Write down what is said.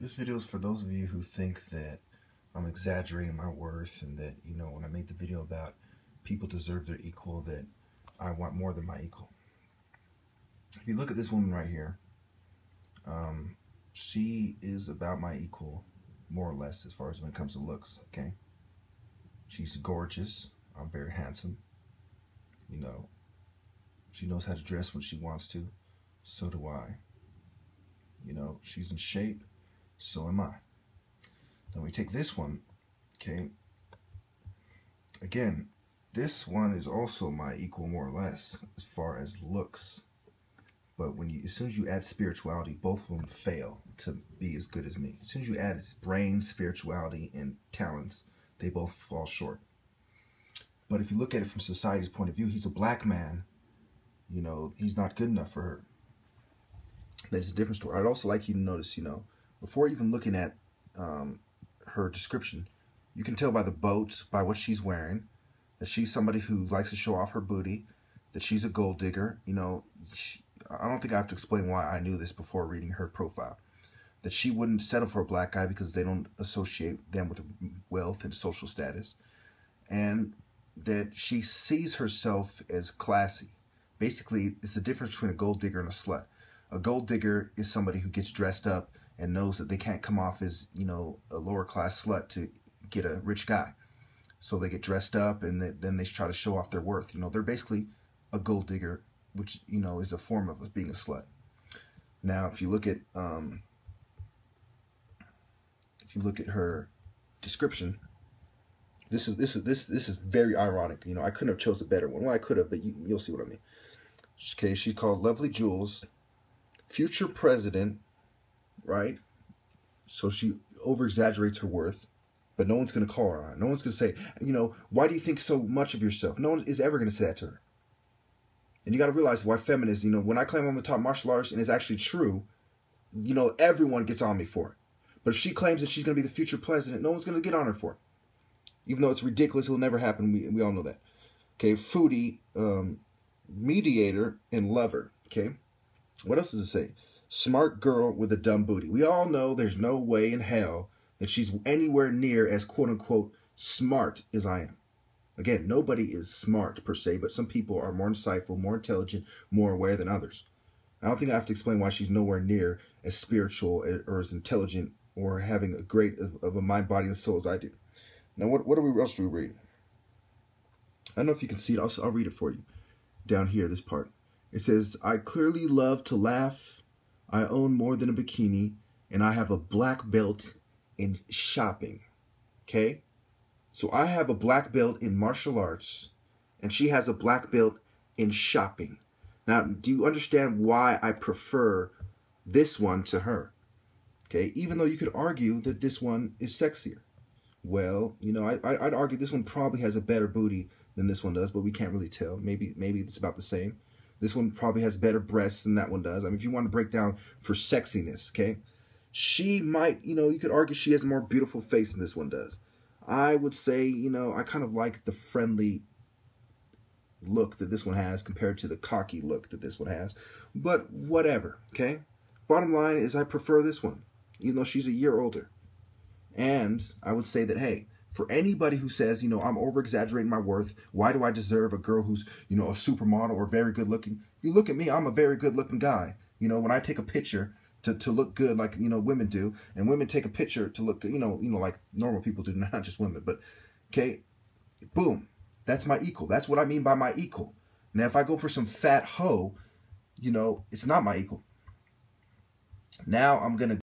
This video is for those of you who think that I'm exaggerating my worth and that, you know, when I made the video about people deserve their equal, that I want more than my equal. If you look at this woman right here, um, she is about my equal, more or less, as far as when it comes to looks, okay? She's gorgeous. I'm very handsome. You know, she knows how to dress when she wants to. So do I. You know, she's in shape so am I. Then we take this one, okay? Again, this one is also my equal more or less as far as looks. But when you, as soon as you add spirituality, both of them fail to be as good as me. As soon as you add its brain, spirituality, and talents, they both fall short. But if you look at it from society's point of view, he's a black man. You know, he's not good enough for her. That's a different story. I'd also like you to notice, you know, before even looking at um, her description, you can tell by the boat, by what she's wearing, that she's somebody who likes to show off her booty, that she's a gold digger. You know, she, I don't think I have to explain why I knew this before reading her profile. That she wouldn't settle for a black guy because they don't associate them with wealth and social status. And that she sees herself as classy. Basically, it's the difference between a gold digger and a slut. A gold digger is somebody who gets dressed up and knows that they can't come off as, you know, a lower class slut to get a rich guy. So they get dressed up and they, then they try to show off their worth. You know, they're basically a gold digger, which, you know, is a form of being a slut. Now, if you look at, um, if you look at her description, this is this is this this is very ironic. You know, I couldn't have chose a better one. Well, I could have, but you, you'll see what I mean. Okay, she's called Lovely Jules, future president right? So she over exaggerates her worth, but no one's going to call her on it. No one's going to say, you know, why do you think so much of yourself? No one is ever going to say that to her. And you got to realize why feminists, you know, when I claim I'm the top martial artist and it's actually true, you know, everyone gets on me for it. But if she claims that she's going to be the future president, no one's going to get on her for it. Even though it's ridiculous, it'll never happen. We, we all know that. Okay, foodie, um, mediator, and lover. Okay, what else does it say? Smart girl with a dumb booty. We all know there's no way in hell that she's anywhere near as quote unquote smart as I am. Again, nobody is smart per se, but some people are more insightful, more intelligent, more aware than others. I don't think I have to explain why she's nowhere near as spiritual or as intelligent or having a great of, of a mind, body, and soul as I do. Now, what, what are we, else do we read? I don't know if you can see it. I'll, I'll read it for you down here, this part. It says, I clearly love to laugh I own more than a bikini, and I have a black belt in shopping. Okay? So I have a black belt in martial arts, and she has a black belt in shopping. Now, do you understand why I prefer this one to her? Okay, even though you could argue that this one is sexier. Well, you know, I, I'd argue this one probably has a better booty than this one does, but we can't really tell. Maybe maybe it's about the same. This one probably has better breasts than that one does. I mean, if you want to break down for sexiness, okay? She might, you know, you could argue she has a more beautiful face than this one does. I would say, you know, I kind of like the friendly look that this one has compared to the cocky look that this one has. But whatever, okay? Bottom line is I prefer this one, even though she's a year older. And I would say that, hey, for anybody who says, you know, I'm over exaggerating my worth, why do I deserve a girl who's, you know, a supermodel or very good looking? You look at me, I'm a very good looking guy. You know, when I take a picture to, to look good like, you know, women do, and women take a picture to look, you know, you know, like normal people do, not just women, but okay, boom, that's my equal. That's what I mean by my equal. Now, if I go for some fat hoe, you know, it's not my equal. Now I'm going to